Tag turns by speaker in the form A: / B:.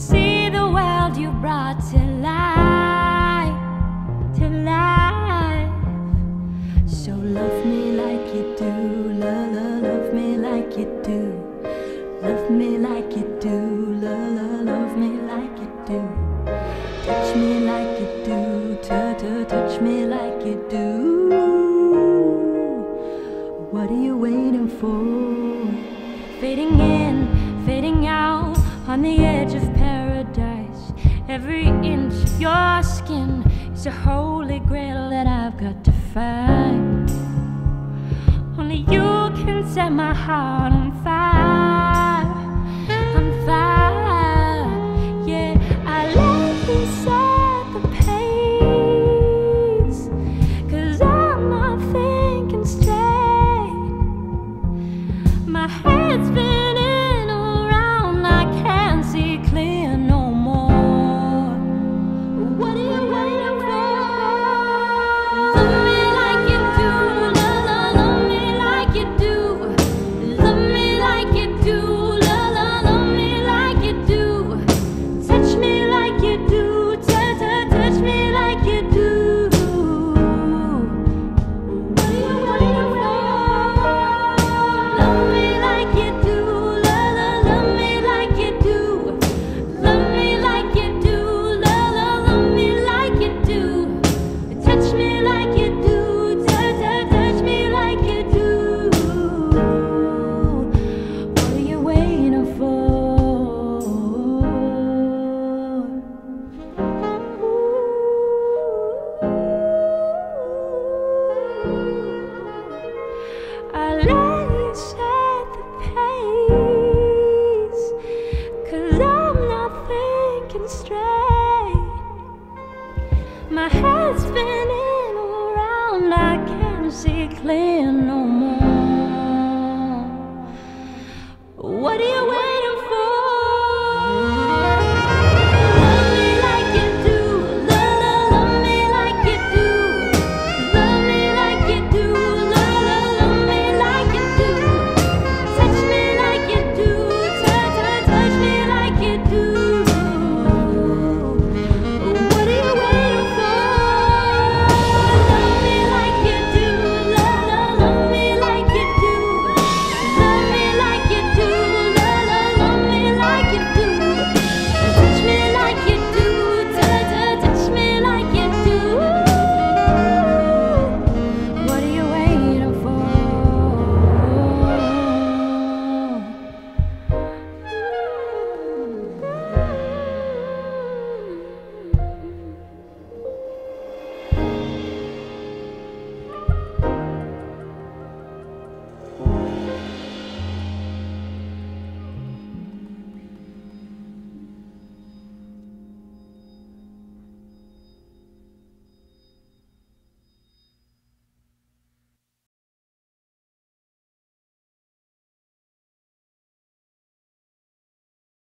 A: See the world you brought to life, to life. So love me like you do, love, love, love me like you do. Love me like you do, love, love, love me like you do. Touch me like you do, touch, touch me like you do. What are you waiting for? Fading in, fading out on the edge of. Every inch of your skin is a holy grail that I've got to find. Only you can set my heart on fire, thinking straight. My head's spinning around, I can't see clear no